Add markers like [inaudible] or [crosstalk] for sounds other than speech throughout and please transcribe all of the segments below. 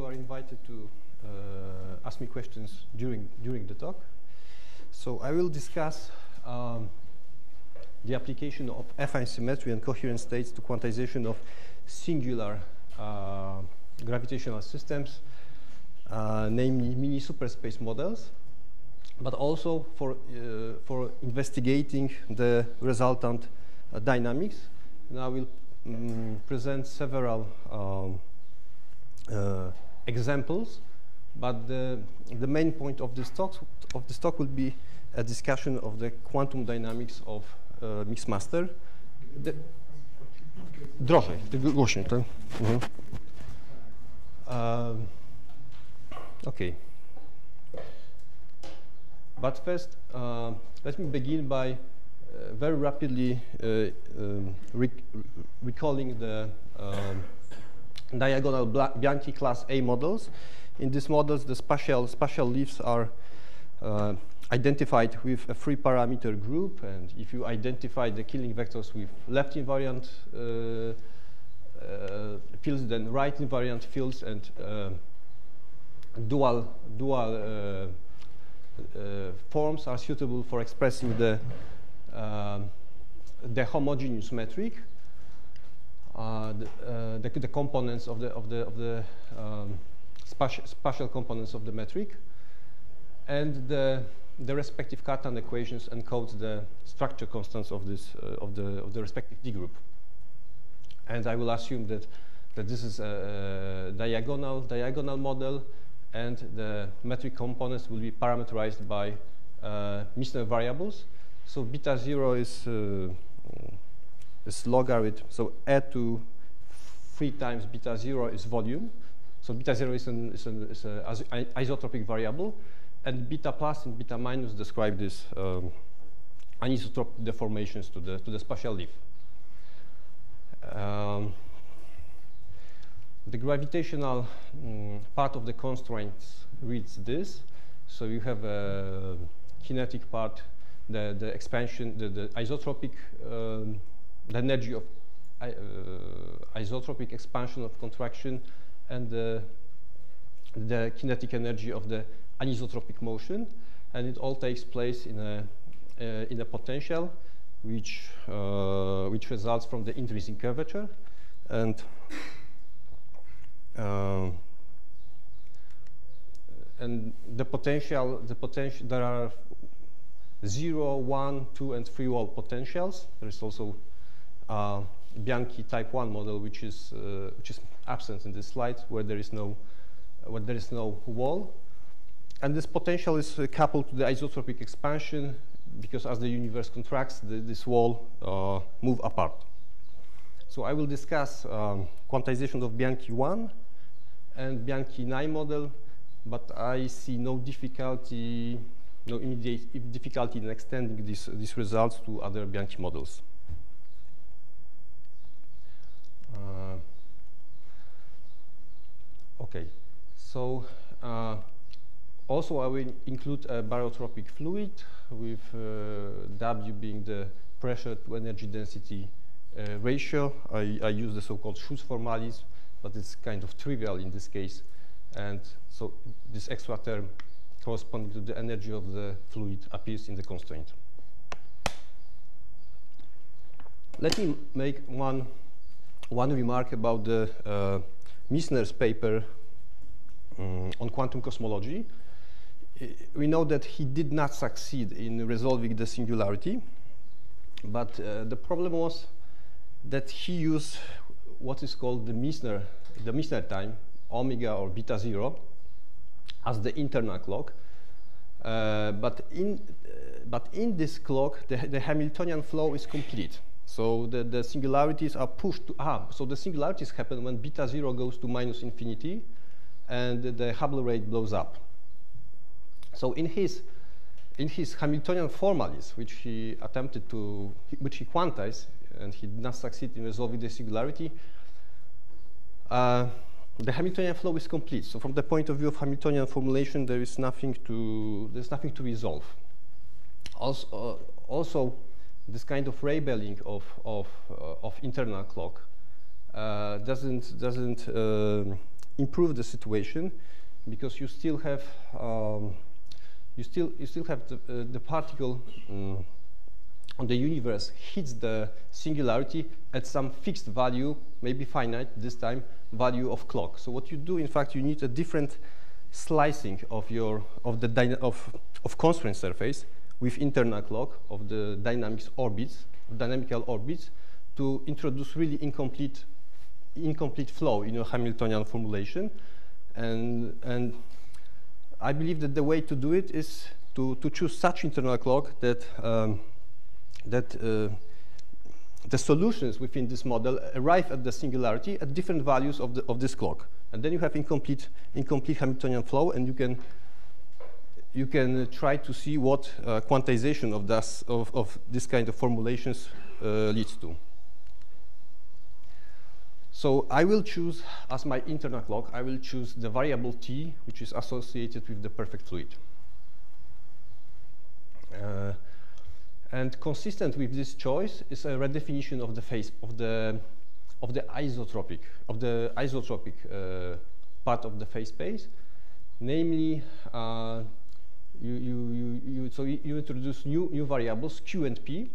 you are invited to uh, ask me questions during, during the talk. So I will discuss um, the application of affine symmetry and coherent states to quantization of singular uh, gravitational systems, uh, namely mini superspace models, but also for, uh, for investigating the resultant uh, dynamics. And I will um, present several um, uh, examples, but the, the main point of this talk of this talk will be a discussion of the quantum dynamics of uh, Mixmaster. The głośniej, tak? Mhm. Um, okay. But first, uh, let me begin by uh, very rapidly uh, um, rec recalling the um, diagonal Bianchi class A models. In these models, the spatial, spatial leaves are uh, identified with a three parameter group. And if you identify the killing vectors with left invariant uh, uh, fields, then right invariant fields and uh, dual, dual uh, uh, forms are suitable for expressing the, the homogeneous metric. Uh, the, uh, the, the, components of the of the of the um, spatial, spatial components of the metric, and the the respective Cartan equations encode the structure constants of this uh, of the of the respective D group. And I will assume that that this is a, a diagonal diagonal model, and the metric components will be parameterized by uh, Misner variables. So beta zero is uh, is logarithm. So add to 3 times beta 0 is volume. So beta 0 is an, is an is isotropic variable. And beta plus and beta minus describe these um, anisotropic deformations to the, to the spatial leaf. Um, the gravitational um, part of the constraints reads this. So you have a kinetic part, the, the expansion, the, the isotropic um, the energy of uh, isotropic expansion of contraction and the, the kinetic energy of the anisotropic motion. And it all takes place in a, uh, in a potential which, uh, which results from the increasing curvature. And and the potential, the potential, there are zero, one, two, and three wall potentials. There is also uh, Bianchi type 1 model, which is, uh, which is absent in this slide, where there is no, where there is no wall. And this potential is uh, coupled to the isotropic expansion, because as the universe contracts, the, this wall uh, move apart. So I will discuss um, quantization of Bianchi 1 and Bianchi 9 model, but I see no difficulty, no immediate difficulty in extending these, these results to other Bianchi models. Uh, okay, so uh, also I will include a barotropic fluid with uh, W being the pressure to energy density uh, ratio. I, I, use the so-called Schutz formalis, but it's kind of trivial in this case. And so this extra term corresponding to the energy of the fluid appears in the constraint. Let me make one one remark about the uh, Misner's paper um, on quantum cosmology. We know that he did not succeed in resolving the singularity, but uh, the problem was that he used what is called the Misner, the Misner time, omega or beta zero, as the internal clock. Uh, but in uh, but in this clock, the, the Hamiltonian flow is complete. So the, the singularities are pushed to, ah, so the singularities happen when beta 0 goes to minus infinity and the Hubble rate blows up. So in his, in his Hamiltonian formalism, which he attempted to, which he quantized, and he did not succeed in resolving the singularity, uh, the Hamiltonian flow is complete. So from the point of view of Hamiltonian formulation, there is nothing to, there's nothing to resolve. Also, uh, also this kind of labeling of, of, uh, of internal clock uh, doesn't, doesn't uh, improve the situation because you still have um, you still you still have the, uh, the particle um, on the universe hits the singularity at some fixed value, maybe finite this time, value of clock. So what you do, in fact, you need a different slicing of your of the of of constraint surface with internal clock of the dynamics orbits, dynamical orbits, to introduce really incomplete incomplete flow in a Hamiltonian formulation. And, and I believe that the way to do it is to, to choose such internal clock that, um, that uh, the solutions within this model arrive at the singularity at different values of, the, of this clock. And then you have incomplete, incomplete Hamiltonian flow, and you can, you can try to see what uh, quantization of this, of, of this kind of formulations uh, leads to. So I will choose, as my internal clock, I will choose the variable t, which is associated with the perfect fluid. Uh, and consistent with this choice is a redefinition of the phase of the of the isotropic of the isotropic uh, part of the phase space, namely. Uh, you, you, you, you, so you introduce new, new variables, q and p.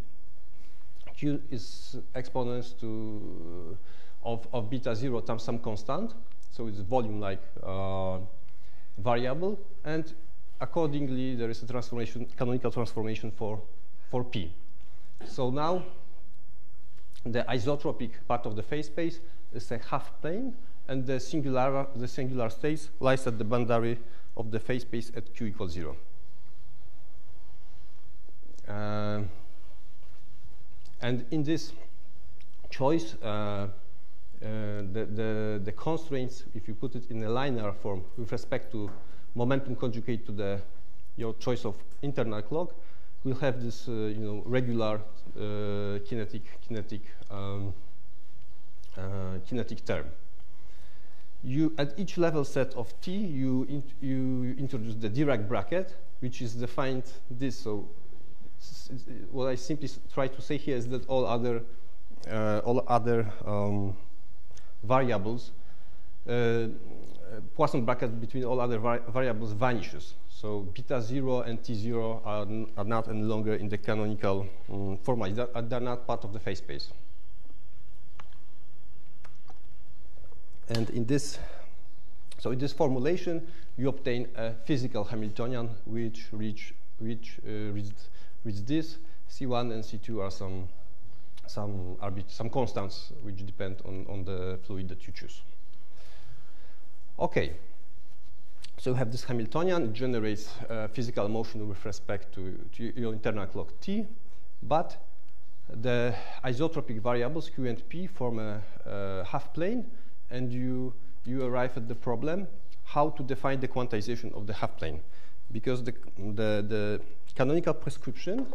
q is exponents to of, of beta 0 times some constant. So it's volume-like uh, variable. And accordingly, there is a transformation, canonical transformation for, for P. So now the isotropic part of the phase space is a half plane, and the singular, the singular state lies at the boundary of the phase space at q equals 0. Uh, and in this choice, uh, uh, the, the, the constraints, if you put it in a linear form with respect to momentum conjugate to the your choice of internal clock, will have this uh, you know regular uh, kinetic kinetic um, kinetic term. You at each level set of t, you in, you introduce the Dirac bracket, which is defined this. So what I simply try to say here is that all other uh, all other um, variables, uh, Poisson bracket between all other vari variables vanishes. So beta 0 and t0 are, are not any longer in the canonical um, format. They're, they're not part of the phase space. And in this, so in this formulation, you obtain a physical Hamiltonian which reach, which uh, reads, reads this. C1 and C2 are some some, some constants which depend on, on the fluid that you choose. Okay, so you have this Hamiltonian, it generates uh, physical motion with respect to, to, your internal clock t, but the isotropic variables q and p form a, a half plane, and you, you arrive at the problem how to define the quantization of the half plane. Because the, the, the canonical prescription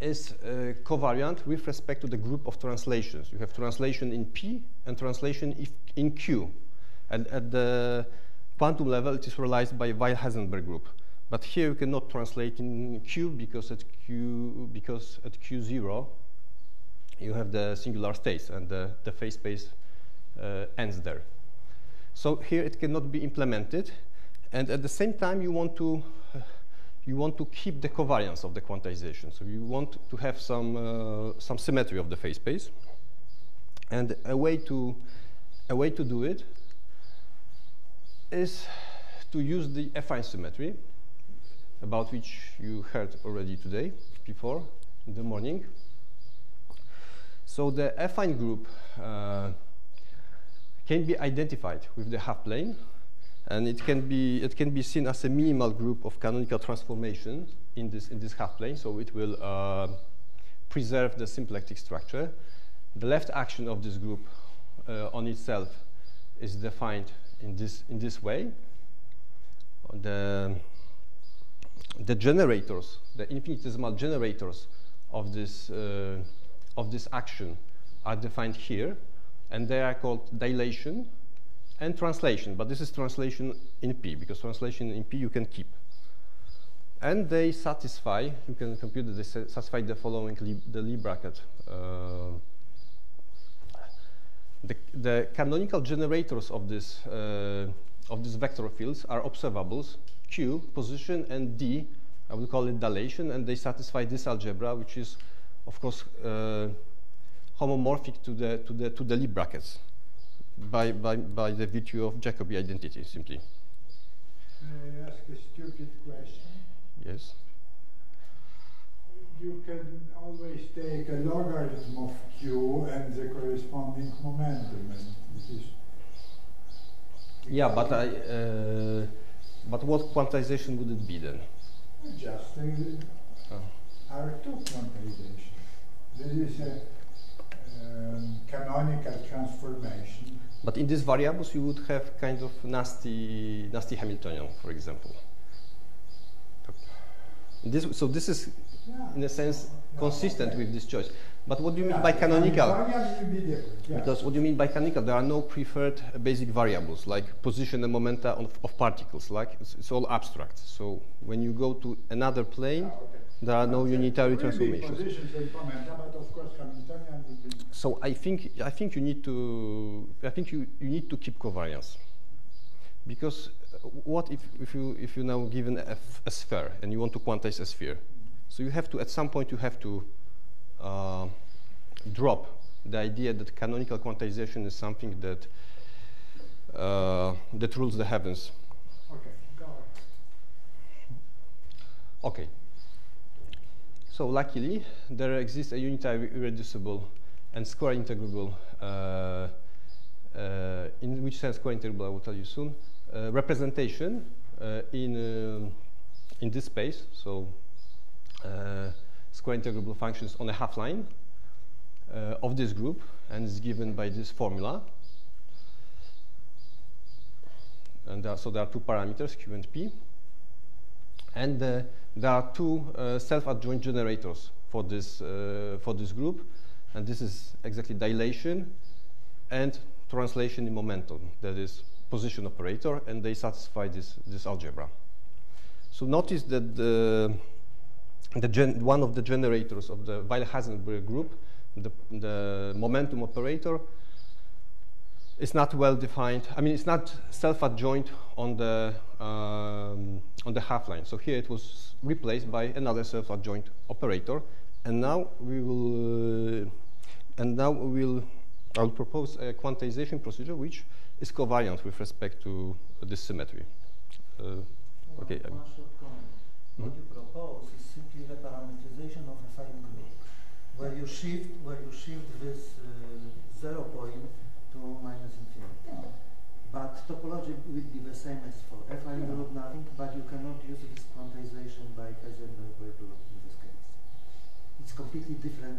is uh, covariant with respect to the group of translations. You have translation in P and translation in Q. And at the quantum level, it is realized by Weyl-Heisenberg group. But here you cannot translate in Q because at Q because at Q0 you have the singular states and the, the phase space uh, ends there. So here it cannot be implemented, and at the same time you want to you want to keep the covariance of the quantization. So you want to have some, uh, some symmetry of the phase space. And a way, to, a way to do it is to use the affine symmetry, about which you heard already today, before, in the morning. So the affine group uh, can be identified with the half plane and it can be it can be seen as a minimal group of canonical transformations in this in this half plane. So it will uh, preserve the symplectic structure. The left action of this group uh, on itself is defined in this in this way. The the generators, the infinitesimal generators of this uh, of this action are defined here, and they are called dilation and translation, but this is translation in P, because translation in P you can keep. And they satisfy, you can compute that they satisfy the following, the Lie bracket uh, the, the canonical generators of this uh, of these vector fields are observables q, position, and d. I would call it dilation, and they satisfy this algebra, which is, of course, uh, homomorphic to the to the to the Lie brackets by by by the virtue of Jacobi identity, simply. May I ask a stupid question? Yes. You can always take a logarithm of q and the corresponding momentum, and it is. Yeah, but I. Uh, but what quantization would it be then? Just a Oh. R2 quantization. This is a um, canonical transformation. But in these variables, you would have kind of nasty, nasty Hamiltonian, for example. This, so this is, Yeah. in a sense, Yeah, consistent okay. with this choice. But what do you Yeah, mean by canonical? Because what do you mean by canonical? There are no preferred uh, basic variables like position and momenta of, of particles. Like it's, it's all abstract. So when you go to another plane, okay. There are no unitary transformations. positions and momenta, but of course Hamiltonian will be. So I think I think you need to I think you, you need to keep covariance because uh, what if, if you if you now given a, f- a sphere and you want to quantize a sphere, so you have to at some point you have to uh, drop the idea that canonical quantization is something that uh, that rules the heavens. Okay, go on. Okay. So luckily, there exists a unitary irreducible and square integrable, uh, uh, in which sense square integrable I will tell you soon, uh, representation uh, in, um, in this space. So uh, square integrable functions on a half line uh, of this group and is given by this formula. And so there are two parameters, Q and P. And uh, there are two uh, self-adjoint generators for this, uh, for this group. And this is exactly dilation and translation in momentum, that is position operator, and they satisfy this, this algebra. So notice that the, the one of the generators of the Weyl-Heisenberg group, the, the momentum operator, is not well defined. I mean, it's not self-adjoint on the um, on the half line. So here it was replaced by another self-adjoint operator, and now we will uh, and now we will I will propose a quantization procedure which is covariant with respect to this symmetry. Uh, okay. One, short comment. What Mhm. you propose is simply the parameterization of affine group, where you shift where you shift this uh, zero point to minus infinity. But topology will be the same as for affine Yeah. group, nothing. But you cannot use this quantization by Heisenberg group in this case. It's completely different.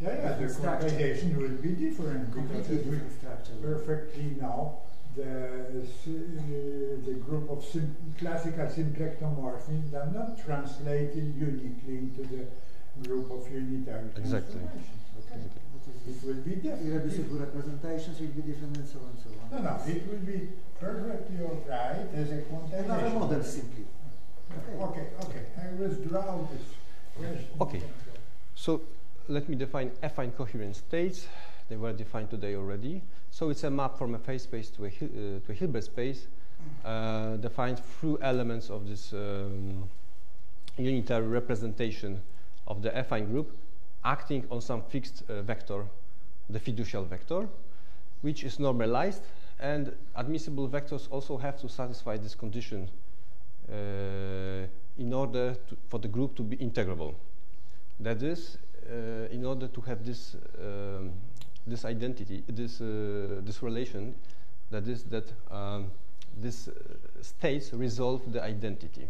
Yeah, yeah, the Different structure. quantization will be different because Completely it will different structure. perfectly now the, uh, the group of sim classical symplectomorphisms are not translated uniquely into the group of unitary Exactly. transformations. Okay. What is It this? will be different. Irreducible representations will be different and so on and so on. No, no, it will be perfectly all right as a quantization. Another model simply. Okay. Okay, okay, I withdraw this question. Okay. So let me define affine coherent states. They were defined today already. So it's a map from a phase space to a, Hil- uh, to a Hilbert space uh, defined through elements of this um, unitary representation of the affine group acting on some fixed uh, vector, the fiducial vector, which is normalized and admissible vectors also have to satisfy this condition uh, in order to, for the group to be integrable. That is, uh, in order to have this um, this identity, this uh, this relation, that is that um, this uh, states resolve the identity.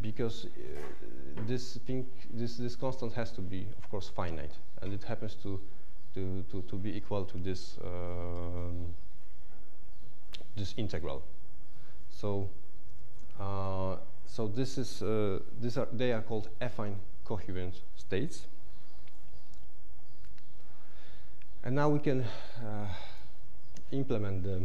Because uh, this thing, this this constant has to be, of course, finite, and it happens to to to, to be equal to this um, this integral. So. Uh, so this is uh, these are they are called affine coherent states. And now we can uh, implement the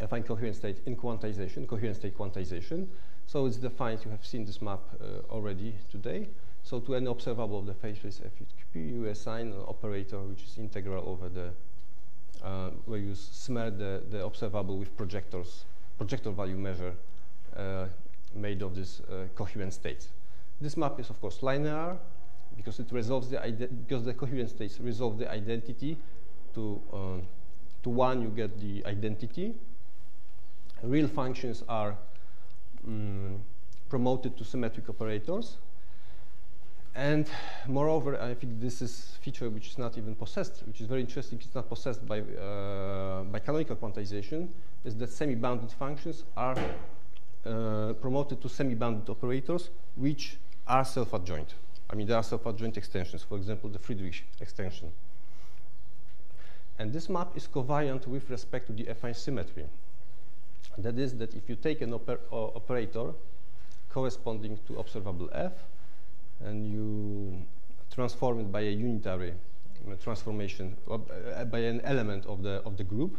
affine coherent state in quantization, coherent state quantization. So it's defined. You have seen this map uh, already today. So to any observable of the phase space FQP, you assign an operator which is integral over the, uh, where you smear the, the observable with projectors, projector value measure uh, made of this uh, coherent states. This map is of course linear because it resolves the because the coherent states resolve the identity to um, to one you get the identity. Real functions are um, promoted to symmetric operators. And moreover, I think this is feature which is not even possessed, which is very interesting. It's not possessed by, uh, by canonical quantization, is that semi-bounded functions are uh, promoted to semi-bounded operators, which are self-adjoint. I mean, there are self-adjoint extensions, for example, the Friedrich extension. And this map is covariant with respect to the affine symmetry. That is that if you take an oper operator corresponding to observable f, and you transform it by a unitary uh, transformation, uh, by an element of the, of the group,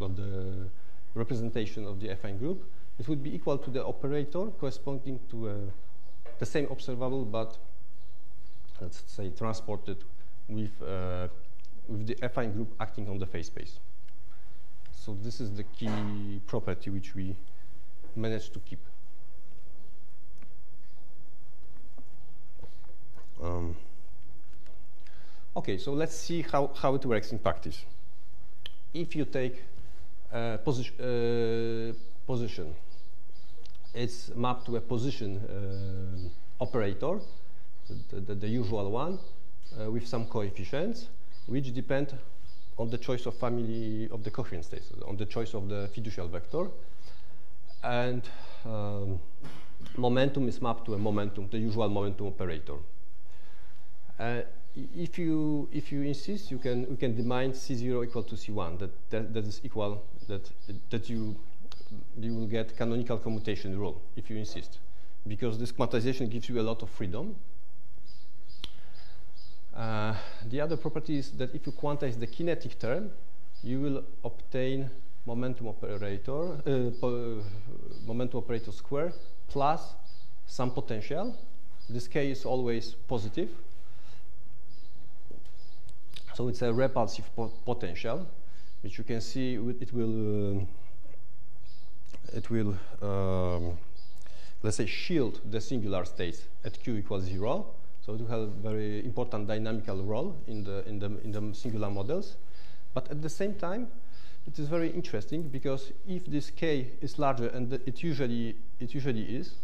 of the representation of the affine group, it would be equal to the operator corresponding to uh, the same observable, but let's say transported with, uh, with the affine group acting on the phase space. So this is the key property which we managed to keep. Um, okay, so let's see how, how it works in practice. If you take uh, posi uh, position, it's mapped to a position uh, operator, the, the, the, usual one, uh, with some coefficients, which depend on the choice of family of the coherent states, on the choice of the fiducial vector. And um, momentum is mapped to a momentum, the usual momentum operator. Uh, if you if you insist, you can you can define c0 equal to c1. That that, that is equal that that you you will get canonical commutation rule if you insist, because this quantization gives you a lot of freedom. Uh, the other property is that if you quantize the kinetic term, you will obtain momentum operator uh, momentum operator square plus some potential. This k is always positive so it's a repulsive po potential, which you can see it will uh, it will um, let's say shield the singular states at q equals zero. So it will have a very important dynamical role in the in the in the singular models. But at the same time, it is very interesting because if this k is larger, and it usually it usually is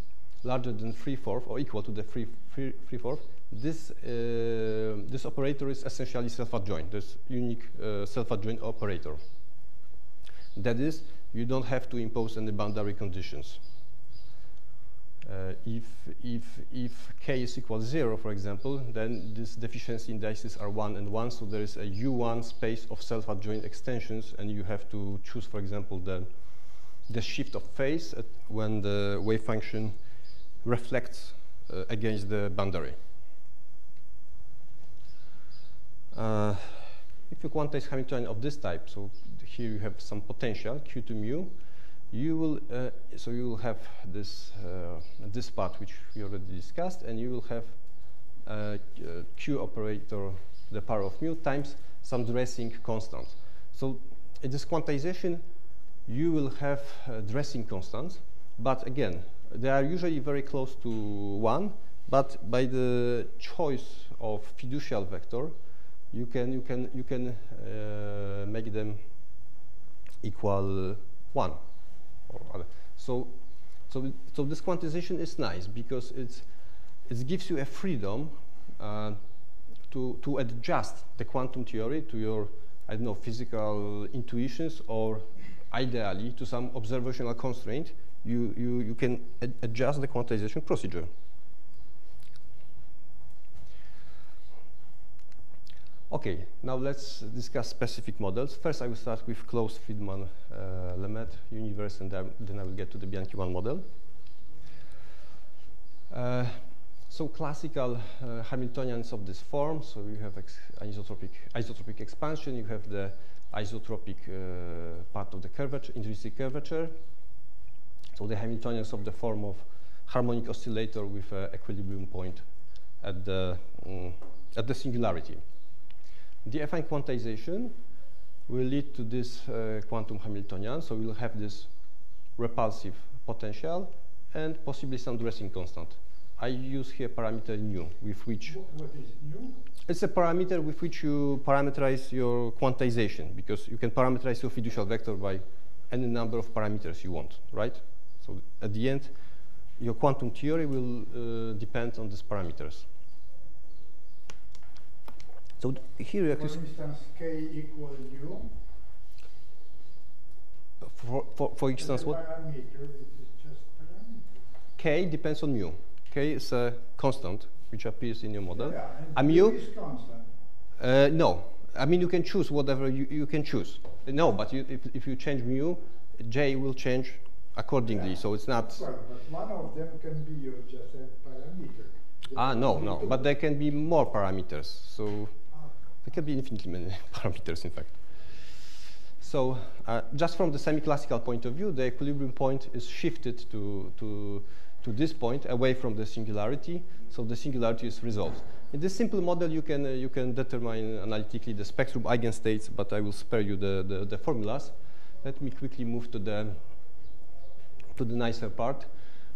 larger than three fourth or equal to the three three, three fourth, this, uh, this operator is essentially self-adjoint, this unique uh, self-adjoint operator. That is, you don't have to impose any boundary conditions. Uh, if, if, if k is equal to 0, for example, then this deficiency indices are 1 and 1, so there is a u1 space of self-adjoint extensions, and you have to choose, for example, the, the shift of phase when the wave function reflects uh, against the boundary. Uh, if you quantize Hamiltonian of this type, so here you have some potential, Q to mu, you will, uh, so you will have this, uh, this part which we already discussed, and you will have uh, Q operator, the power of mu, times some dressing constant. So in this quantization, you will have uh, dressing constants, but again, they are usually very close to 1, but by the choice of fiducial vector, you can you can you can uh, make them equal one so so so this quantization is nice because it's it gives you a freedom uh, to to adjust the quantum theory to your I don't know physical intuitions or ideally to some observational constraint you you you can ad adjust the quantization procedure Okay, now let's discuss specific models. First, I will start with closed Friedmann uh, Lemaitre universe, and then I will get to the Bianchi one model. Uh, so classical uh, Hamiltonians of this form. So you have isotropic, isotropic expansion. You have the isotropic uh, part of the curvature, intrinsic curvature. So the Hamiltonians of the form of harmonic oscillator with an equilibrium point at the, mm, at the singularity. The affine quantization will lead to this uh, quantum Hamiltonian, so we'll have this repulsive potential and possibly some dressing constant. I use here parameter nu, with which... what is nu? It's a parameter with which you parameterize your quantization, because you can parameterize your fiducial vector by any number of parameters you want, right? So at the end, your quantum theory will uh, depend on these parameters. So here you For instance, k equal nu. for, for, for instance, what? parameter, it is just. K depends on mu. K is a constant which appears in your model. Yeah, and A mu? is constant. Uh, no, I mean you can choose whatever you, you can choose. No, but you, if, if you change mu, J will change accordingly. Yeah. So it's not. Well, but one of them can be just a parameter. Ah, no, no. But there can be more parameters. So there can be infinitely many [laughs] parameters, in fact. So uh, just from the semi-classical point of view, the equilibrium point is shifted to, to, to this point, away from the singularity, so the singularity is resolved. In this simple model, you can, uh, you can determine analytically the spectrum eigenstates, but I will spare you the, the, the formulas. Let me quickly move to the, to the nicer part,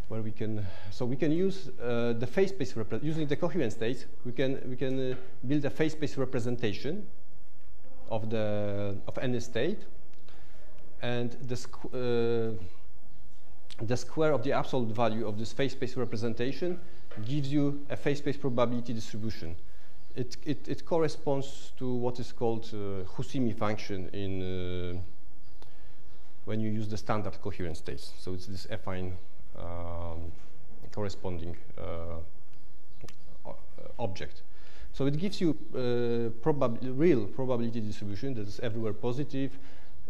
where we can, so we can use uh, the phase space, using the coherent states, we can, we can uh, build a phase space representation of the of any state, and the squ uh, the square of the absolute value of this phase space representation gives you a phase space probability distribution. It, it, it corresponds to what is called uh, Husimi function in uh, when you use the standard coherent states. So it's this affine um, corresponding uh, object. So it gives you uh, probab real probability distribution that is everywhere positive.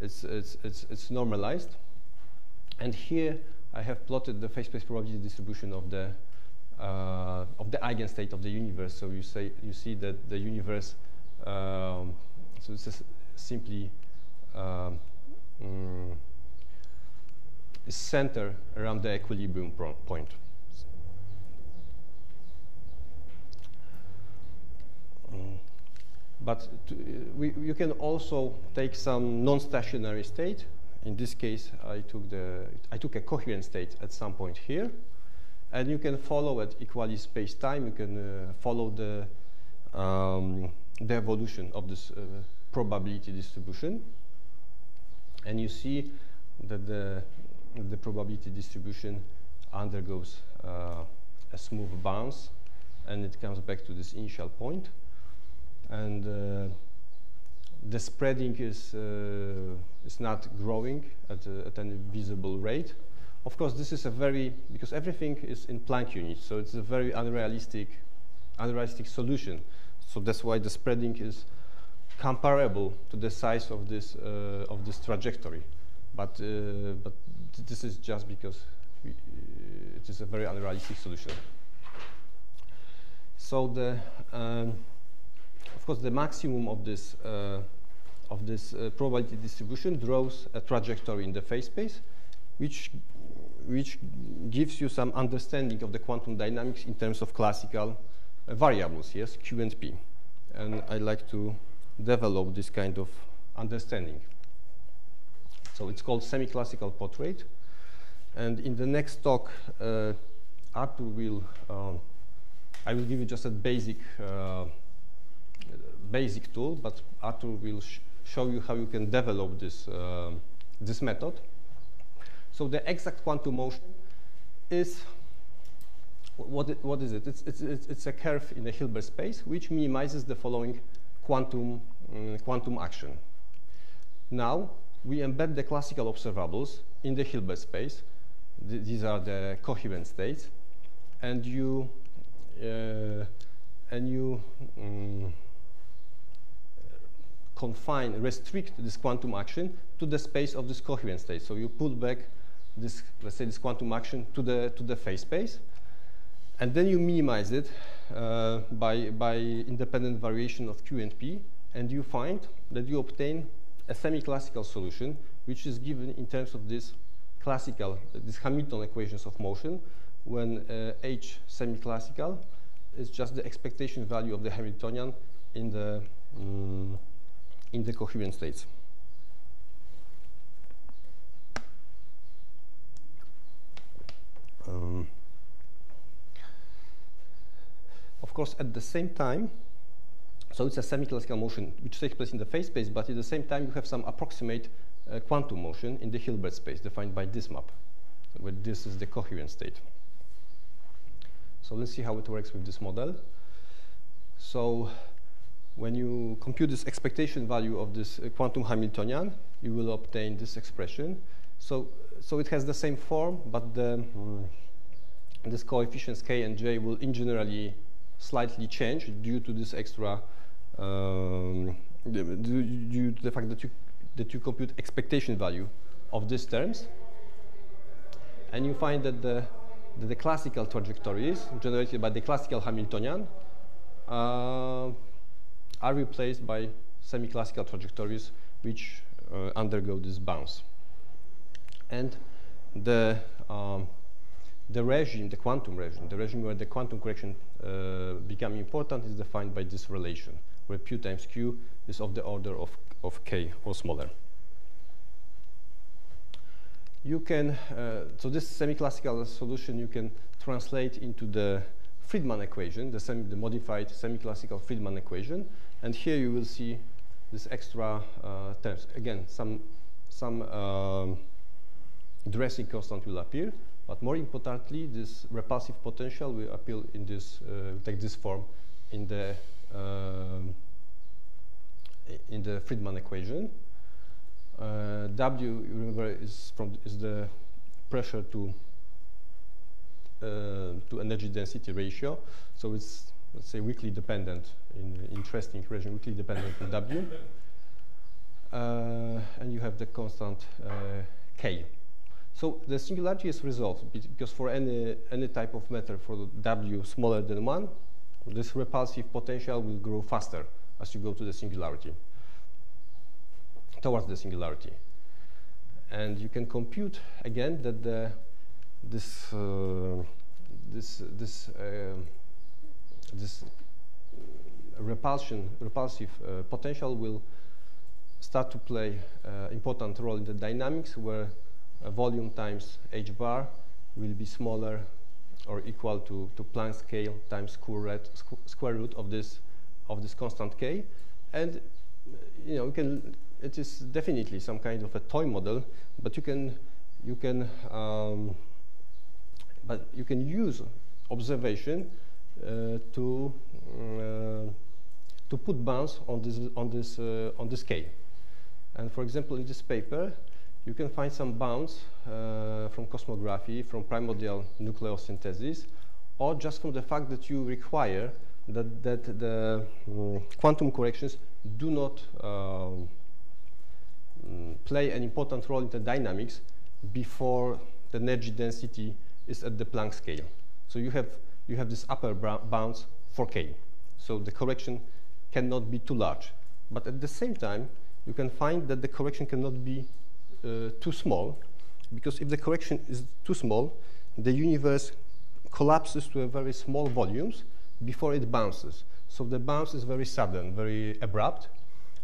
It's, it's, it's, it's normalized. And here I have plotted the phase space probability distribution of the uh, of the eigenstate of the universe. So you say you see that the universe. Um, so is simply um, mm, is centered around the equilibrium point. Mm. But to, uh, we, you can also take some non-stationary state. In this case, I took, the, I took a coherent state at some point here. And you can follow at equally space-time, you can uh, follow the, um, the evolution of this uh, probability distribution. And you see that the, the probability distribution undergoes uh, a smooth bounce and it comes back to this initial point. point and uh, the spreading is uh, is not growing at, at any visible rate. Of course, this is a very because everything is in Planck units, so it's a very unrealistic, unrealistic solution. So that's why the spreading is comparable to the size of this uh, of this trajectory, but uh, but this is just because uh, it is a very unrealistic solution. So the um, of course, the maximum of this uh, of this uh, probability distribution draws a trajectory in the phase space, which which gives you some understanding of the quantum dynamics in terms of classical uh, variables, yes, Q and P. And I like to develop this kind of understanding. So it's called semi-classical portrait. And in the next talk, uh, Artur will, um, I will give you just a basic uh, basic tool, but Artur will sh show you how you can develop this, uh, this method. So the exact quantum motion is, what, it, what is it? It's, it's, it's, a curve in a Hilbert space which minimizes the following quantum, um, quantum action. Now, we embed the classical observables in the Hilbert space. Th these are the coherent states. And you, uh, and you um, confine, restrict this quantum action to the space of this coherent state. So you pull back this, let's say, this quantum action to the to the phase space, and then you minimize it uh, by by independent variation of Q and P, and you find that you obtain a semi-classical solution, which is given in terms of this classical, these Hamilton equations of motion, when uh, H semi-classical is just the expectation value of the Hamiltonian in the um, in the coherent states. Um, of course, at the same time, so it's a semi-classical motion which takes place in the phase space, but at the same time you have some approximate uh, quantum motion in the Hilbert space defined by this map, where this is the coherent state. So let's see how it works with this model. So when you compute this expectation value of this uh, quantum Hamiltonian, you will obtain this expression. So, so it has the same form, but the, mm, this coefficients k and j will in generally slightly change due to this extra, um, due to the fact that you, that you compute expectation value of these terms. And you find that the, that the classical trajectories generated by the classical Hamiltonian uh, are replaced by semi-classical trajectories which uh, undergo this bounce. And the, um, the regime, the quantum regime, the regime where the quantum correction uh, become important is defined by this relation, where Q times Q is of the order of, of K or smaller. You can, uh, so this semi-classical solution you can translate into the Friedmann equation, the, semi, the modified semi-classical Friedmann equation, and here you will see this extra uh, terms. Again, some, some um, dressing constant will appear, but more importantly, this repulsive potential will appear in this, uh, take this form in the, uh, in the Friedmann equation. Uh, w, remember, is, from, is the pressure to, uh, to energy density ratio. So it's let's say weakly dependent in interesting equation, weakly dependent on W. Uh, and you have the constant uh, K. So the singularity is resolved because for any, any type of matter for W smaller than 1, this repulsive potential will grow faster as you go to the singularity, towards the singularity. And you can compute again that the, this, uh, this, this uh, this repulsion, repulsive uh, potential will start to play uh, important role in the dynamics where volume times h bar will be smaller or equal to, to Planck scale times square root, square root of this of this constant k and you know you can it is definitely some kind of a toy model but you can you can um, but you can use observation uh, to uh, to put bounds on this on this uh, on this scale. And for example, in this paper, you can find some bounds from cosmography, from primordial nucleosynthesis, or just from the fact that you require that, that the um, quantum corrections do not um, play an important role in the dynamics before the energy density is at the Planck scale. So you have you have this upper bounds for k. So the correction cannot be too large. But at the same time, you can find that the correction cannot be uh, too small, because if the correction is too small, the universe collapses to a very small volumes before it bounces. So the bounce is very sudden, very abrupt,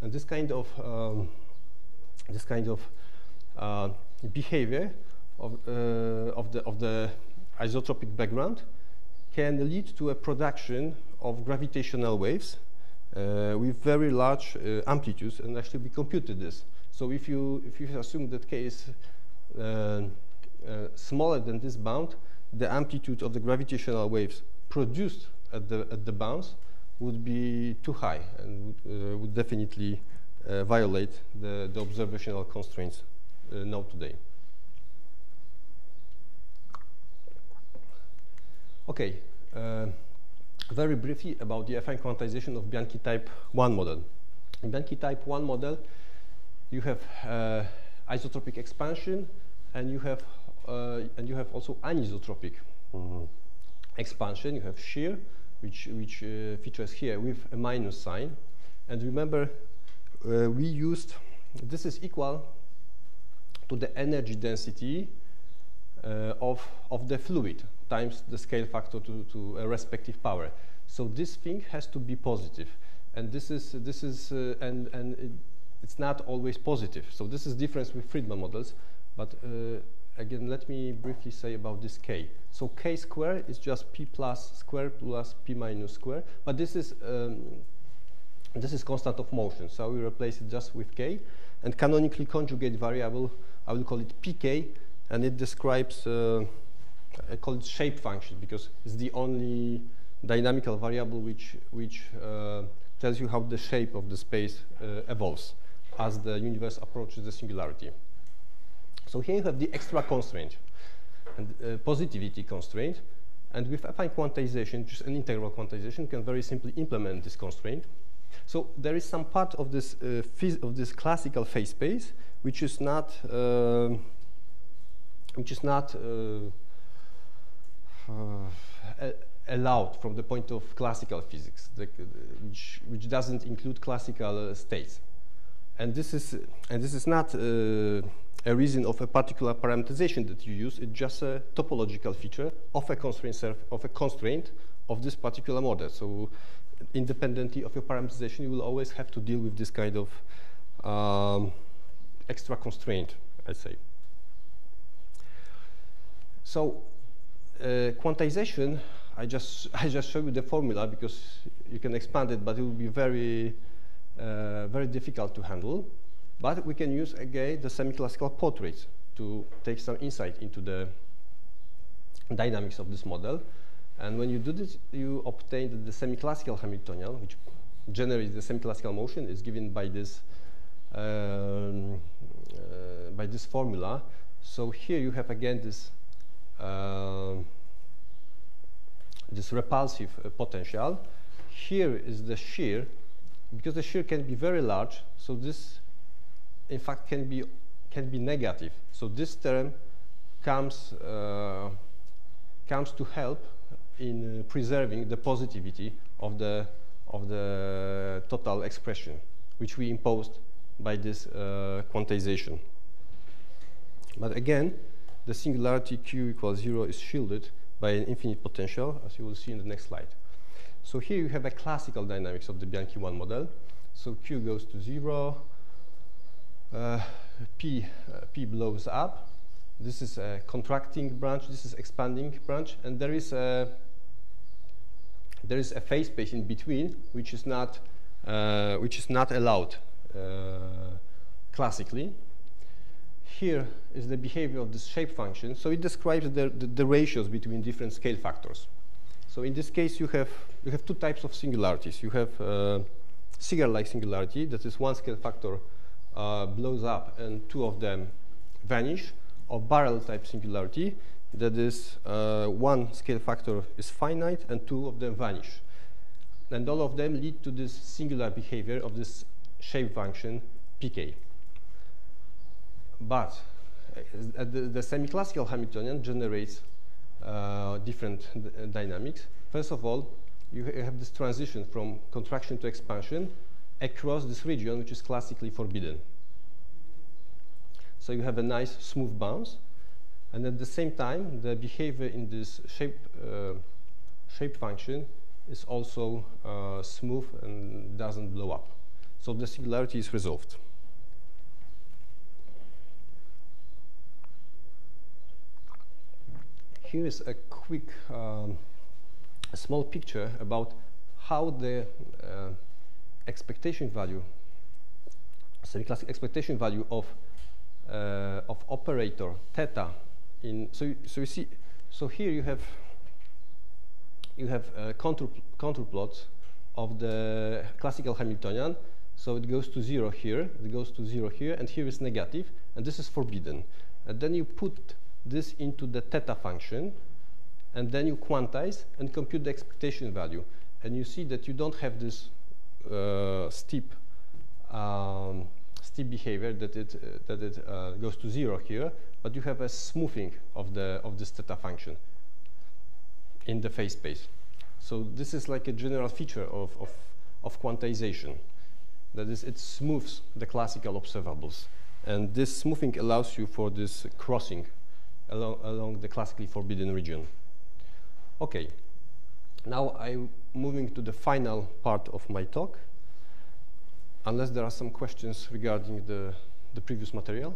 and this kind of um, this kind of uh, behavior of, uh, of the of the isotropic background can lead to a production of gravitational waves uh, with very large uh, amplitudes, and actually we computed this. So if you, if you assume that k is uh, uh, smaller than this bound, the amplitude of the gravitational waves produced at the, at the bounds would be too high and would, uh, would definitely uh, violate the, the observational constraints known today. Okay, uh, very briefly about the affine quantization of Bianchi type 1 model. In Bianchi type 1 model, you have uh, isotropic expansion and you have uh, and you have also anisotropic mm, expansion. You have shear, which which uh, features here with a minus sign. And remember, uh, we used this is equal to the energy density of, of the fluid times the scale factor to, to a respective power. So this thing has to be positive, and this is this is uh, and and it's not always positive. So this is difference with Friedmann models, but uh, again, let me briefly say about this k. So k square is just p plus square plus p minus square, but this is um, this is constant of motion. So we replace it just with k, and canonically conjugate variable. I will call it pk, and it describes. Uh, I call it shape function because it's the only dynamical variable which, which uh, tells you how the shape of the space uh, evolves as the universe approaches the singularity. So here you have the extra constraint, and uh, positivity constraint, and with affine quantization, just an integral quantization, you can very simply implement this constraint. So there is some part of this uh, of this classical phase space which is not uh, which is not uh, uh, allowed from the point of classical physics, the, which, which doesn't include classical uh, states. And this is, and this is not uh, a reason of a particular parameterization that you use, it's just a topological feature of a constraint, of, a constraint of this particular model. So independently of your parameterization, you will always have to deal with this kind of um, extra constraint, I say. So uh, quantization, I just [laughs] I just show you the formula because you can expand it, but it will be very very difficult to handle. But we can use again the semi-classical portraits to take some insight into the dynamics of this model. And when you do this, you obtain the semi-classical Hamiltonian, which generates the semi-classical motion, is given by this um, uh, by this formula. So here you have again this um, this repulsive uh, potential. Here is the shear, because the shear can be very large, so this in fact can be can be negative. So this term comes uh, comes to help in preserving the positivity of the of the total expression, which we imposed by this uh, quantization. But again, the singularity q equals 0 is shielded by an infinite potential, as you will see in the next slide. So here you have a classical dynamics of the Bianchi 1 model. So q goes to 0, uh, p, uh, p blows up. This is a contracting branch, this is expanding branch, and there is a there is a phase space in between which is not uh, which is not allowed uh, classically here is the behavior of this shape function. So it describes the, the, the, ratios between different scale factors. So in this case, you have, you have two types of singularities. You have uh, cigar-like singularity, that is one scale factor uh, blows up and two of them vanish, or barrel-type singularity, that is uh, one scale factor is finite and two of them vanish. And all of them lead to this singular behavior of this shape function pk. But uh, the, the semi-classical Hamiltonian generates uh, different dynamics. First of all, you ha have this transition from contraction to expansion across this region, which is classically forbidden. So you have a nice smooth bounce, and at the same time, the behavior in this shape uh, shape function is also uh, smooth and doesn't blow up. So the singularity is resolved. Here is a quick, um, a small picture about how the uh, expectation value, semi-classic expectation value of uh, of operator theta in so so you see so here you have you have uh, contour contour plots of the classical Hamiltonian. So it goes to zero here it goes to zero here and here is negative and this is forbidden. And then you put this into the theta function, and then you quantize and compute the expectation value. And you see that you don't have this uh, steep um, steep behavior that it uh, that it uh, goes to zero here, but you have a smoothing of the of this theta function in the phase space. So this is like a general feature of of, of quantization. That is, it smooths the classical observables, and this smoothing allows you for this crossing along, along the classically forbidden region. Okay, now I'm moving to the final part of my talk, unless there are some questions regarding the, the previous material.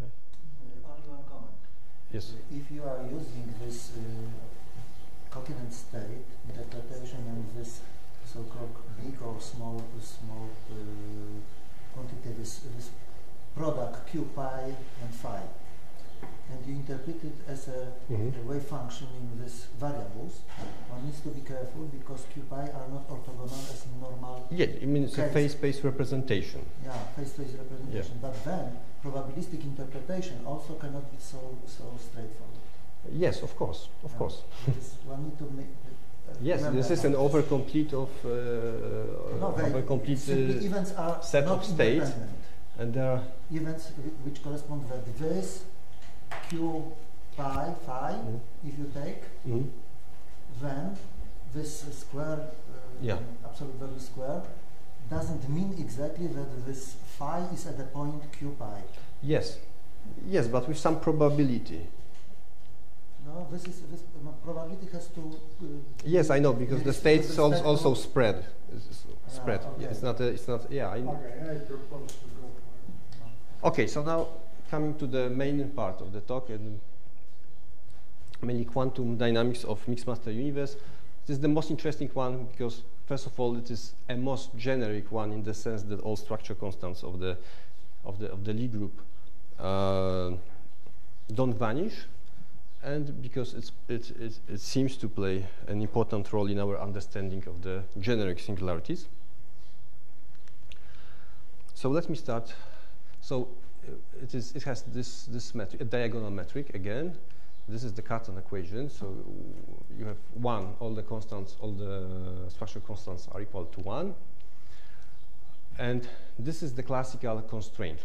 Only one comment. Yes. If you are using this uh, coherent state interpretation and this so-called big or small small uh, quantity, this, this product q pi and phi, and you interpret it as a, Mhm. a wave function in these variables, one needs to be careful because q pi are not orthogonal as in normal Yeah, it means a phase-space representation. yeah, face-to-face representation. But then probabilistic interpretation also cannot be so so straightforward. Yes, of course, of Yeah. course. One need to make. Yes, remember this is an overcomplete of uh, No, overcomplete uh, events are set of states. and there are Events which correspond that this q pi phi, Mhm. if you take, mhm. then this square, uh, Yeah. absolute value square, doesn't mean exactly that this phi is at the point q pi. yes, yes, but with some probability. No, this is this probability has to. Uh, Yes, I know because the Yes, states with al- also to- spread. It's- it's Ah, spread. Yeah, okay. it's not. A, it's not. Yeah. I, Okay, I propose to go Okay, so now coming to the main part of the talk and mainly quantum dynamics of mixmaster universe. This is the most interesting one because first of all it is a most generic one in the sense that all structure constants of the of the of the Lie group uh, don't vanish and because it's, it, it, it seems to play an important role in our understanding of the generic singularities. So let me start. So uh, it is. It has this this metric, a diagonal metric again. This is the Cartan equation. So you have one. All the constants, all the structure constants are equal to one. And this is the classical constraint.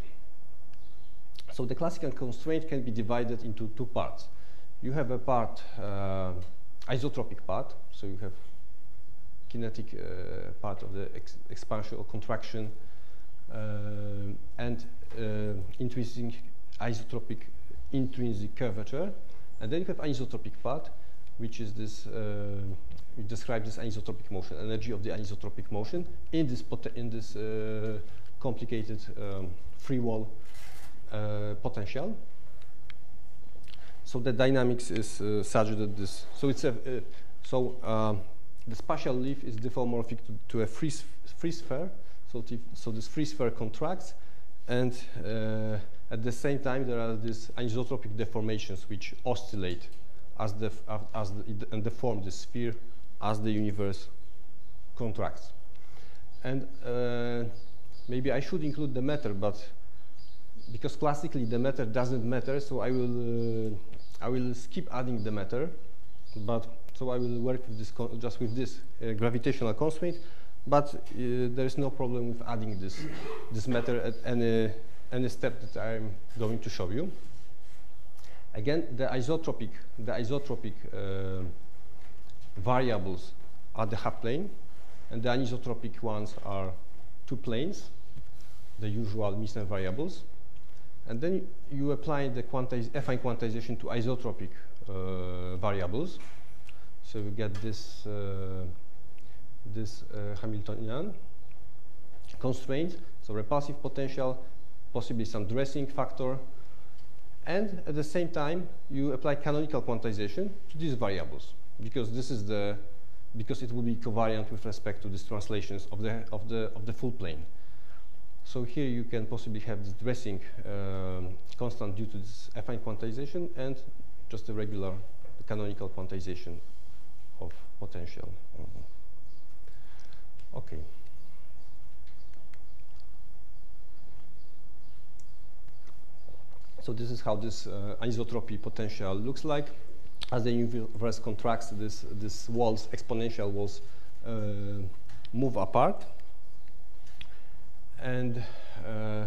So the classical constraint can be divided into two parts. You have a part, uh, isotropic part. So you have kinetic uh, part of the ex expansion or contraction uh, and uh, intrinsic isotropic intrinsic curvature. And then you have anisotropic part, which is this, uh, we describe this anisotropic motion, energy of the anisotropic motion in this, pot in this uh, complicated um, free wall uh, potential. So the dynamics is uh, such that this, so it's a, uh, so um, the spatial leaf is diffeomorphic to, to a free, free sphere. So, so this free sphere contracts, and uh, at the same time there are these anisotropic deformations which oscillate as the as the, and deform the sphere as the universe contracts. And uh, maybe I should include the matter, but because classically the matter doesn't matter, so I will uh, I will skip adding the matter, but so I will work with this just with this uh, gravitational constraint, but uh, there is no problem with adding this this matter at any any step that I'm going to show you. Again, the isotropic the isotropic uh, variables are the half plane, and the anisotropic ones are two planes, the usual Misner variables. And then you apply the quantiz affine quantization to isotropic uh, variables. So you get this, uh, this uh, Hamiltonian constraint, so repulsive potential, possibly some dressing factor, and at the same time you apply canonical quantization to these variables because this is the because it will be covariant with respect to these translations of the of the of the full plane. So here you can possibly have this dressing um, constant due to this affine quantization and just a regular canonical quantization of potential. Mhm. Okay. So this is how this uh, anisotropy potential looks like. As the universe contracts, this, this walls, exponential walls, uh, move apart. And uh,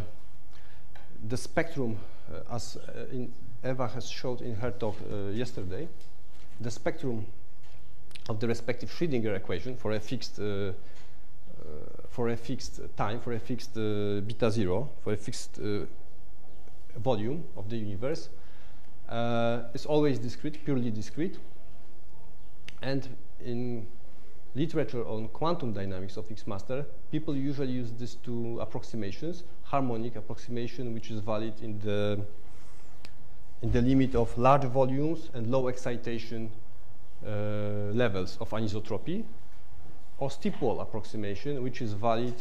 the spectrum, uh, as uh, Eva has showed in her talk yesterday, the spectrum of the respective Schrödinger equation for a fixed for a fixed time, for a fixed beta zero, for a fixed volume of the universe, uh, is always discrete, purely discrete. And in literature on quantum dynamics of Mixmaster, people usually use these two approximations, harmonic approximation, which is valid in the, in the limit of large volumes and low excitation uh, levels of anisotropy, or steep wall approximation, which is valid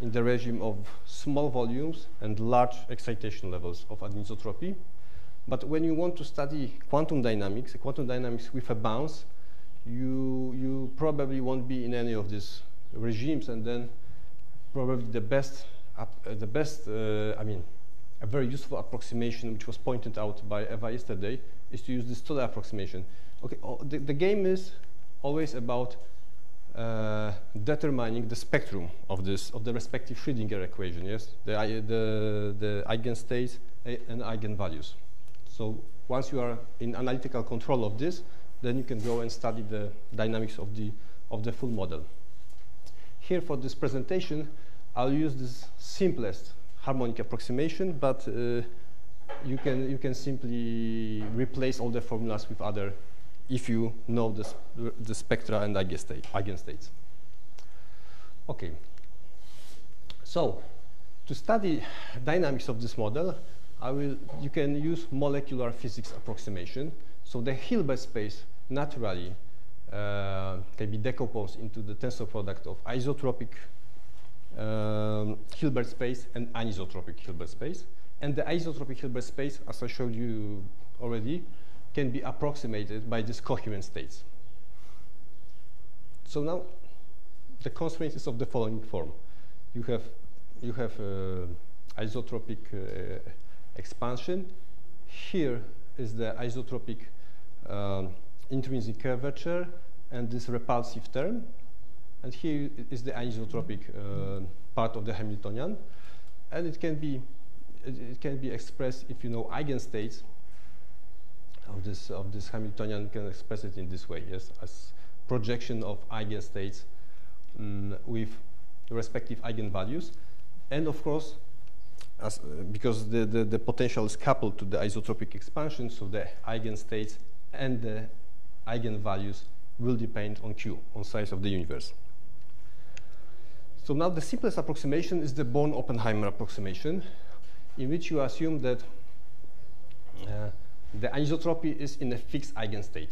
in the regime of small volumes and large excitation levels of anisotropy. But when you want to study quantum dynamics, quantum dynamics with a bounce, you, you probably won't be in any of these regimes, and then probably the best, uh, the best uh, I mean, a very useful approximation, which was pointed out by Eva yesterday, is to use the Stolle approximation. Okay, oh, the, the game is always about uh, determining the spectrum of this of the respective Schrödinger equation. Yes, the the the eigenstates and eigenvalues. So once you are in analytical control of this, then you can go and study the dynamics of the of the full model. Here for this presentation, I'll use this simplest harmonic approximation, but uh, you can you can simply replace all the formulas with other if you know the, the spectra and eigenstate, eigenstates. Okay. So, to study dynamics of this model, I will, you can use molecular physics approximation. So the Hilbert space naturally uh, can be decomposed into the tensor product of isotropic um, Hilbert space and anisotropic Hilbert space. And the isotropic Hilbert space, as I showed you already, can be approximated by these coherent states. So now the constraint is of the following form. You have, you have uh, isotropic uh, expansion. Here is the isotropic um, intrinsic curvature and this repulsive term. And here is the anisotropic uh, part of the Hamiltonian. And it can be it, it can be expressed if you know eigenstates of this of this Hamiltonian can express it in this way, yes, as projection of eigenstates um, with respective eigenvalues, and of course, as, uh, because the, the, the potential is coupled to the isotropic expansion, so the eigenstates and the eigenvalues will depend on Q, on size of the universe. So now the simplest approximation is the Born-Oppenheimer approximation, in which you assume that uh, the anisotropy is in a fixed eigenstate.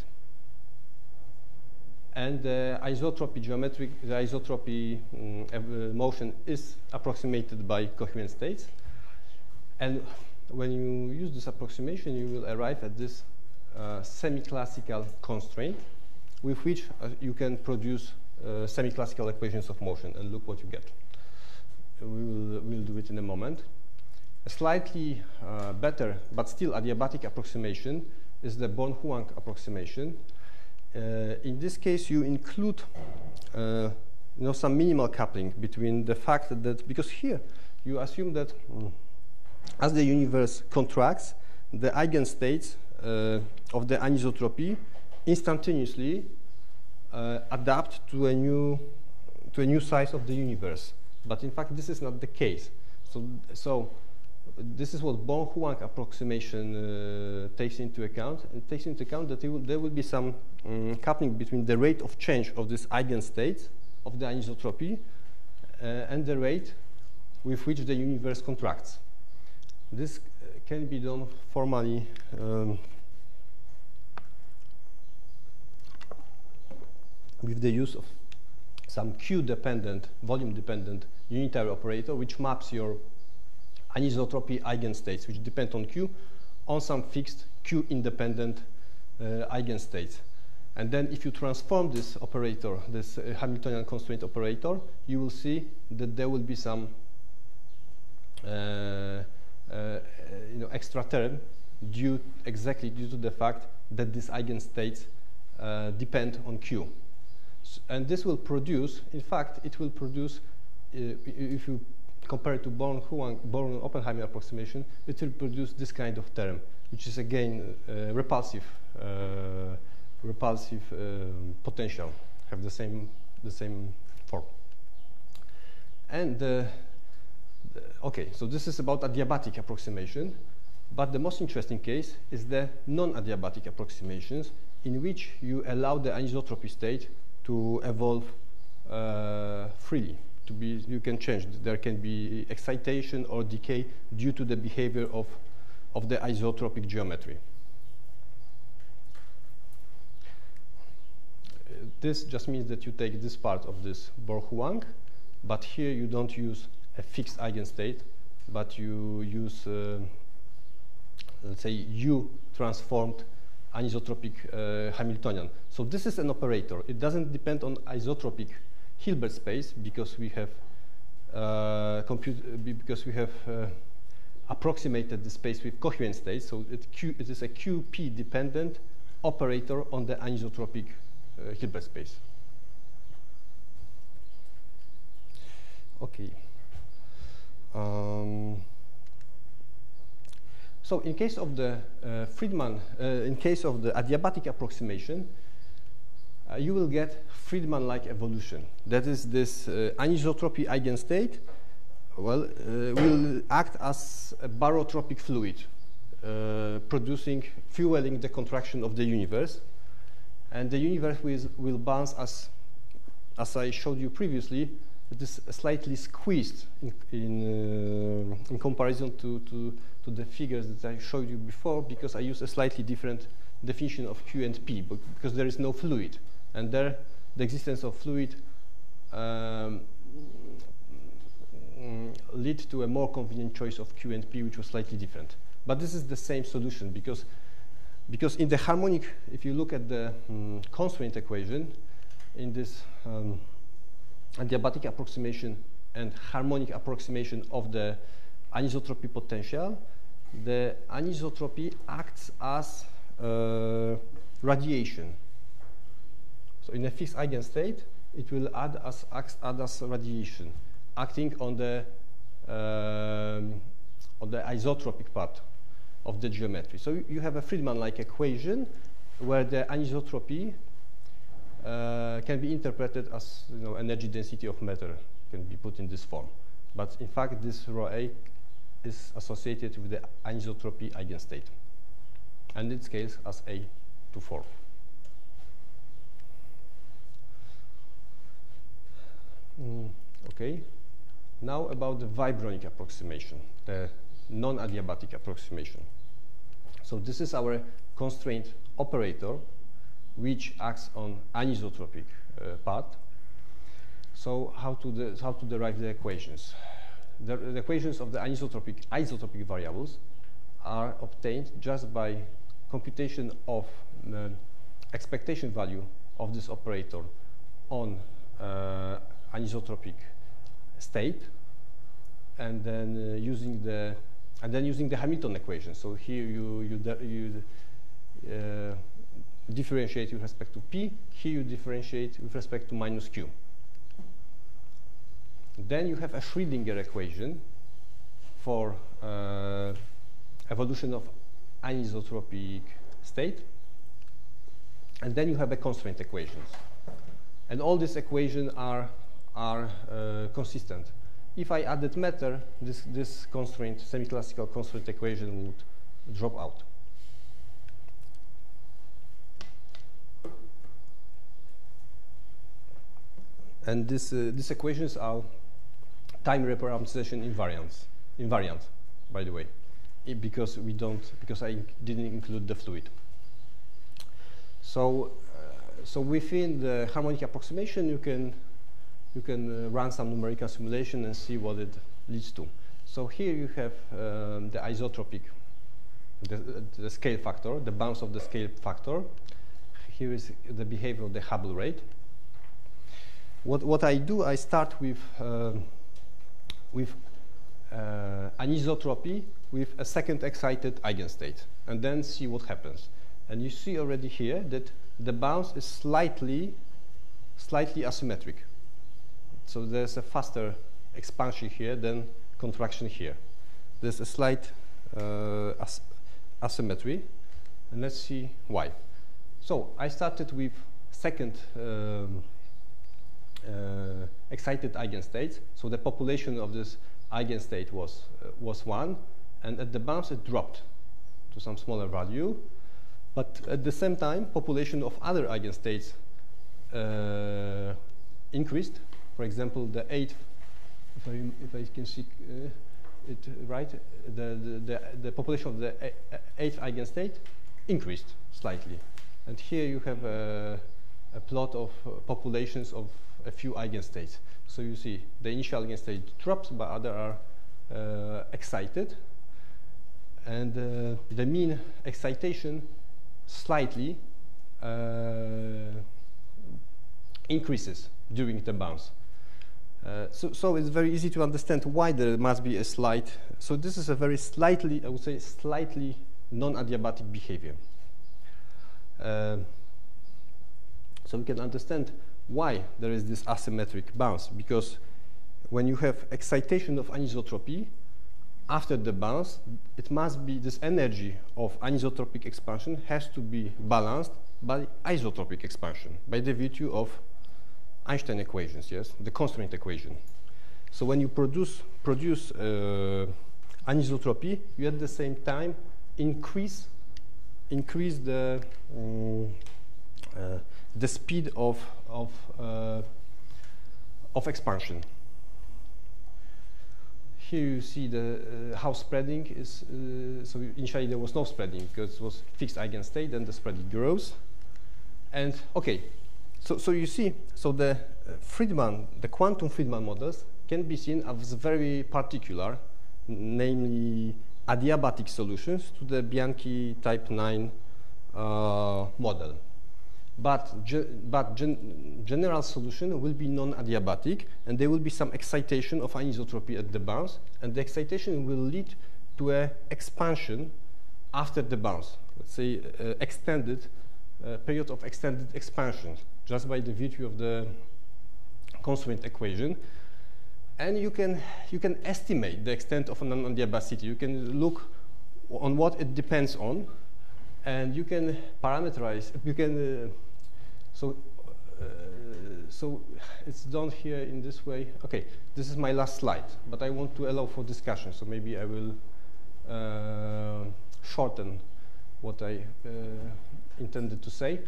And the isotropy geometric, the isotropy um, motion is approximated by coherent states. And when you use this approximation, you will arrive at this semi-classical constraint with which uh, you can produce uh, semi-classical equations of motion. And look what you get. We will we'll do it in a moment. A slightly uh, better, but still adiabatic approximation is the Born-Huang approximation. In this case, you include you know, some minimal coupling between the fact that, because here you assume that mm, as the universe contracts, the eigenstates of the anisotropy instantaneously uh, adapt to a new to a new size of the universe. But in fact, this is not the case. So, so this is what Born-Huang approximation uh, takes into account. It takes into account that will, there will be some um, coupling between the rate of change of this eigenstate of the anisotropy uh, and the rate with which the universe contracts. This uh, can be done formally um, with the use of some Q-dependent, volume-dependent unitary operator, which maps your anisotropy eigenstates, which depend on Q, on some fixed Q-independent uh, eigenstates. And then if you transform this operator, this uh, Hamiltonian constraint operator, you will see that there will be some uh, uh, extra term due exactly due to the fact that these eigenstates uh, depend on Q. and this will produce, in fact, it will produce, uh, if you compare it to Born-Huang, Born-Oppenheimer approximation, it will produce this kind of term, which is again uh, repulsive, uh, repulsive um, potential, have the same the same form. And uh, okay, so this is about adiabatic approximation. But the most interesting case is the non-adiabatic approximations in which you allow the anisotropy state to evolve uh, freely. To be, you can change. There can be excitation or decay due to the behavior of, of the isotropic geometry. This just means that you take this part of this Born-Huang, but here you don't use a fixed eigenstate, but you use, uh, let's say, U transformed anisotropic uh, Hamiltonian. So this is an operator. It doesn't depend on isotropic Hilbert space because we have uh, because we have uh, approximated the space with coherent states. So it, Q, it is a QP dependent operator on the anisotropic uh, Hilbert space. Okay. Um, so in case of the uh, Friedmann, uh, in case of the adiabatic approximation, uh, you will get Friedmann-like evolution. That is this uh, anisotropy eigenstate well, uh, will act as a barotropic fluid, uh, producing, fueling the contraction of the universe. And the universe will, will bounce as, as I showed you previously, it is slightly squeezed in, in, uh, in comparison to, to, to, the figures that I showed you before because I use a slightly different definition of Q and P because there is no fluid. And there, the existence of fluid um, lead to a more convenient choice of Q and P, which was slightly different. But this is the same solution because, because in the harmonic, if you look at the um, constraint equation, in this um, adiabatic approximation and harmonic approximation of the anisotropy potential, the anisotropy acts as uh, radiation. So in a fixed eigenstate, it will add as, add as radiation, acting on the, um, on the isotropic part of the geometry. So you have a Friedmann-like equation where the anisotropy uh, can be interpreted as you know, energy density of matter can be put in this form. But in fact, this rho A is associated with the anisotropy eigenstate. And it scales as A to 4. Mm, okay. Now about the vibronic approximation, the non-adiabatic approximation. So this is our constraint operator which acts on anisotropic uh, part. So how to, how to derive the equations? The, the, equations of the anisotropic isotropic variables are obtained just by computation of the expectation value of this operator on uh, anisotropic state and then uh, using the and then using the Hamilton equation. So here you you, you uh, differentiate with respect to p, here you differentiate with respect to minus q. Then you have a Schrödinger equation for uh, evolution of anisotropic state. And then you have a constraint equations. And all these equations are, are uh, consistent. If I added matter, this, this constraint, semi-classical constraint equation would drop out. And this, uh, these equations are time reparameterization invariants, invariant, by the way, it, because we don't, because I didn't include the fluid. So, uh, so within the harmonic approximation, you can, you can uh, run some numerical simulation and see what it leads to. So here you have um, the isotropic, the, the scale factor, the bounce of the scale factor. Here is the behavior of the Hubble rate. What, what I do, I start with, uh, with uh, anisotropy with a second excited eigenstate, and then see what happens. And you see already here that the bounce is slightly, slightly asymmetric. So there's a faster expansion here than contraction here. There's a slight uh, as asymmetry, and let's see why. So I started with second um, excited eigenstates. So the population of this eigenstate was, uh, was 1, and at the bounce it dropped. to some smaller value. But at the same time, population of other eigenstates uh, increased. For example, the eighth, if I, if I can see uh, it right, the, the, the, the, population of the eighth eigenstate increased slightly. And here you have a, a plot of uh, populations of a few eigenstates. So you see the initial eigenstate drops, but other are uh, excited. And uh, the mean excitation slightly uh, increases during the bounce. Uh, so, so, it's very easy to understand why there must be a slight. So this is a very slightly, I would say, slightly non-adiabatic behavior. Uh, so we can understand why there is this asymmetric bounce, because when you have excitation of anisotropy, after the bounce, it must be this energy of anisotropic expansion has to be balanced by isotropic expansion, by the virtue of Einstein equations, yes, the constraint equation. So when you produce, produce uh, anisotropy, you at the same time increase, increase the, um, the speed of, of, uh, of expansion. Here you see the uh, how spreading is. Uh, so initially there was no spreading because it was fixed eigenstate, then the spreading grows. And okay, so, so you see, so the uh, Friedmann, the quantum Friedmann models can be seen as very particular, namely adiabatic solutions to the Bianchi type 9 uh, model. But, ge but gen general solution will be non-adiabatic, and there will be some excitation of anisotropy at the bounce, and the excitation will lead to an expansion after the bounce, let's say uh, extended, uh, period of extended expansion just by the virtue of the constraint equation. And you can, you can estimate the extent of non-adiabacity. You can look on what it depends on, and you can parameterize, you can, uh, so, uh, so it's done here in this way. Okay, this is my last slide, but I want to allow for discussion, so maybe I will uh, shorten what I uh, intended to say.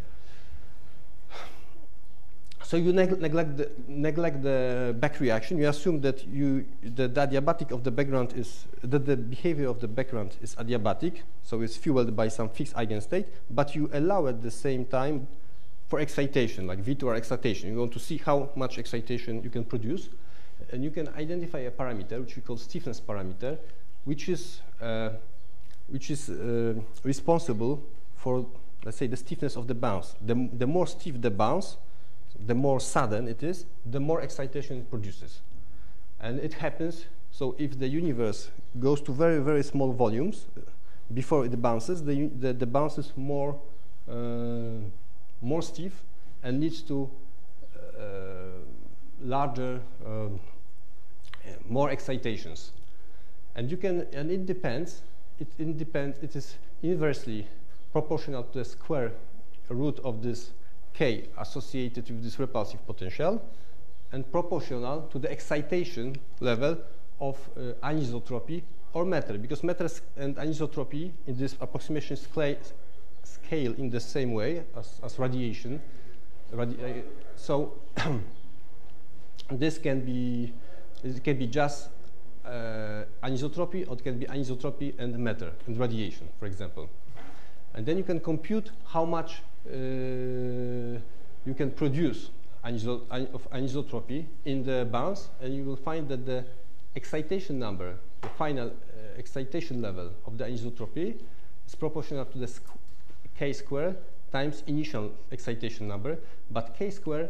So you neg neglect, the, neglect the back reaction. You assume that you, the, the adiabatic of the background is, that the behavior of the background is adiabatic, so it's fueled by some fixed eigenstate, but you allow at the same time for excitation, like V2R excitation. You want to see how much excitation you can produce, and you can identify a parameter, which we call stiffness parameter, which is, uh, which is uh, responsible for, let's say, the stiffness of the bounce. The, the more stiff the bounce, the more sudden it is, the more excitation it produces. And it happens, so if the universe goes to very, very small volumes uh, before it bounces, the, the, the bounce is more, uh, more stiff and leads to uh, larger, um, more excitations. And you can, and it depends, it, it depends, it is inversely proportional to the square root of this K associated with this repulsive potential and proportional to the excitation level of uh, anisotropy or matter, because matter and anisotropy in this approximation scale in the same way as, as radiation. Radi uh, so [clears throat] this can be it can be just uh, anisotropy or it can be anisotropy and matter and radiation, for example. And then you can compute how much uh, you can produce aniso of anisotropy in the bounce, and you will find that the excitation number, the final uh, excitation level of the anisotropy is proportional to the k square times initial excitation number, but k square,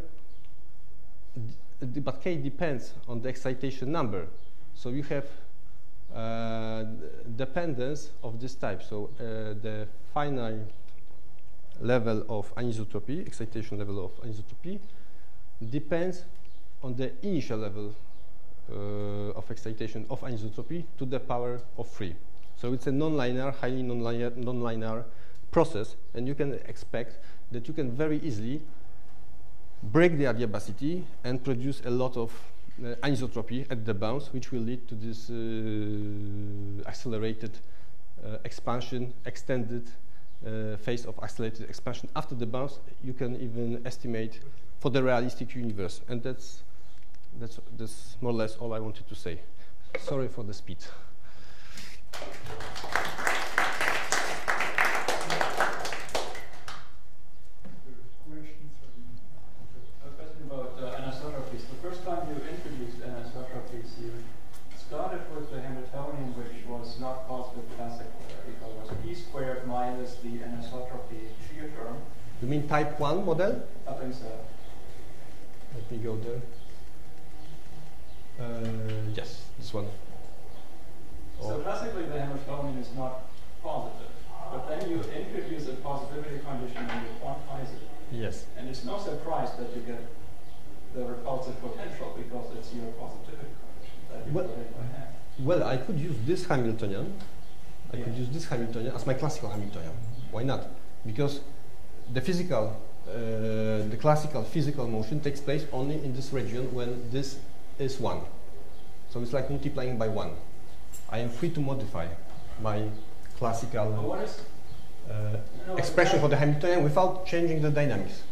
but k depends on the excitation number. So you have uh, dependence of this type. So uh, the final level of anisotropy, excitation level of anisotropy, depends on the initial level uh, of excitation of anisotropy to the power of 3. So it's a nonlinear, highly nonlinear, nonlinear process, and you can expect that you can very easily break the adiabacity and produce a lot of uh, anisotropy at the bounce, which will lead to this uh, accelerated uh, expansion, extended uh, phase of accelerated expansion after the bounce, you can even estimate for the realistic universe. And that's, that's, that's more or less all I wanted to say. Sorry for the speed. Questions? A question about uh, anisotropes. The first time you introduced anisotropes, you started with the Hamiltonian, which was not positive classical. It was p squared minus the anisotropy shear term. You mean type 1 model? I think so. Let me go there. Uh, yes, this one. So Or- classically, the Hamiltonian is not positive. But then you introduce a positivity condition and you quantize it. yes. And it's no surprise that you get the repulsive potential because it's your positivity condition that you Well- put in by hand. Well, I could use this Hamiltonian. I could use this Hamiltonian as my classical Hamiltonian. Why not? Because the physical, uh, the classical physical motion takes place only in this region when this is one. So it's like multiplying by one. I am free to modify my classical uh, no, expression for the Hamiltonian without changing the dynamics.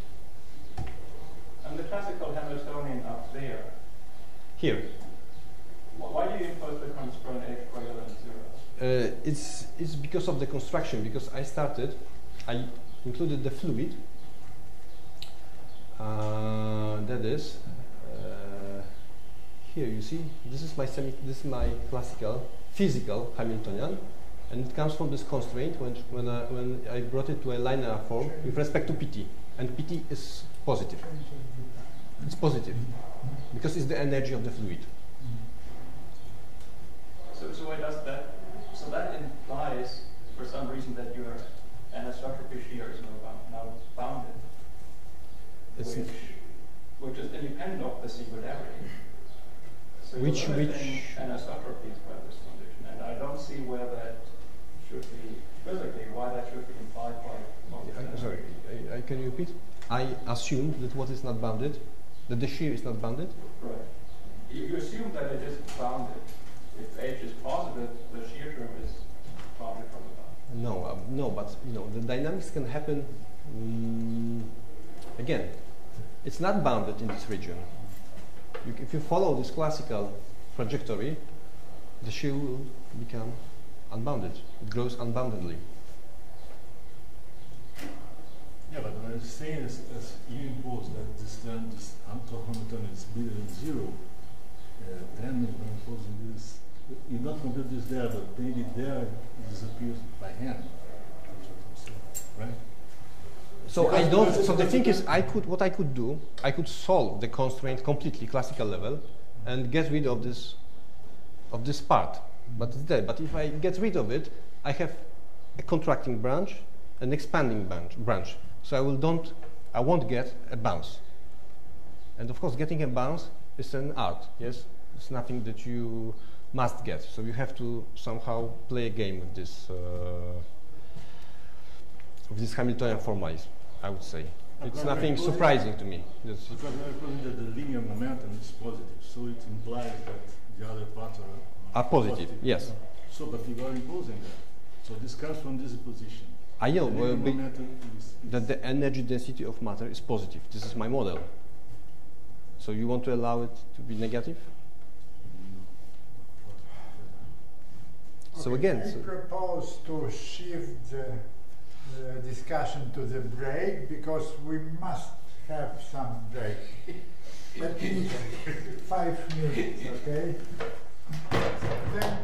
and the classical Hamiltonian up there? Here, Why do you impose the constraint h greater than zero? Uh, it's, it's because of the construction, because I started, I included the fluid, uh, that is, uh, here you see, this is my semi, this is my classical physical Hamiltonian, and it comes from this constraint when, when, I, when I brought it to a linear form with respect to PT, and PT is positive, it's positive, because it's the energy of the fluid. So, so does that? So that implies, for some reason, that your anisotropy shear is now, bound, now bounded, which, which is independent of the singularity. So you're Which- limiting is by this condition, and I don't see where that should be physically why that should be implied by. I'm sorry, I, I, can you repeat? I assume that what is not bounded, that the shear is not bounded. Right. You, you assume that it is bounded. If h is positive, the shear term is bounded from the. No, um, no, but you know the dynamics can happen. mm again, it's not bounded in this region. You, if you follow this classical trajectory, the shear will become unbounded. It grows unboundedly. Yeah, but what I'm saying is, as you impose that this term, this Hamiltonian is bigger than zero, uh, then you're imposing this, you don't compute this there, but maybe there it disappears by hand. That's what I'm saying, Right? So I don't. So the thing is, I could what I could do. I could solve the constraint completely classical level, and get rid of this, of this part. But it's there. But if I get rid of it, I have a contracting branch, an expanding branch. Branch. So I will don't. I won't get a bounce. And of course, getting a bounce is an art. Yes, it's nothing that you must get. So you have to somehow play a game with this. Uh, of this Hamiltonian formalism, I would say. It's nothing surprising to me. That's- Because we're proving that the linear momentum is positive, so it implies that the other parts are. Are positive, yes. So, but you are imposing that. So this comes from this position. I know well, linear be- momentum is, is that the energy density of matter is positive. This is my model. So you want to allow it to be negative? So Okay, again, I so- propose to shift the, the discussion to the break because we must have some break. At least [laughs] five minutes, okay? Then